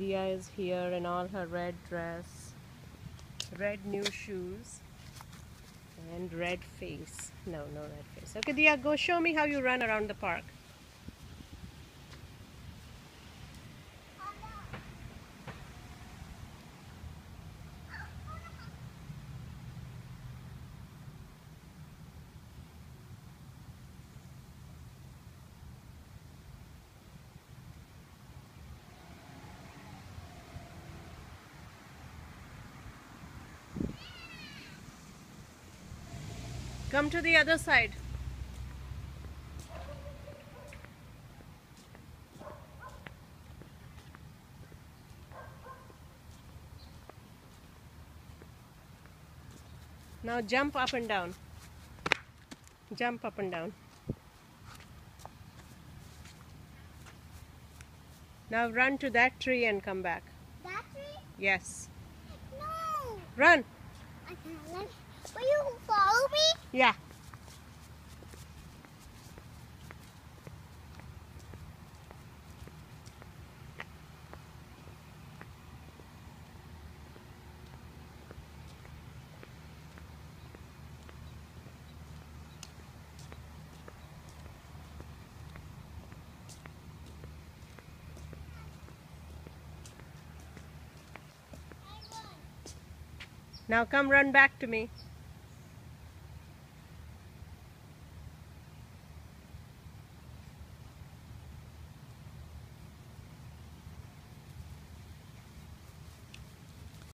Dia is here in all her red dress, red new shoes, and red face. No, no red face. Okay, Dia, go show me how you run around the park. Come to the other side. Now jump up and down. Jump up and down. Now run to that tree and come back. That tree? Yes. No. Run. I can't let Will you follow me? Yeah. Now come run back to me.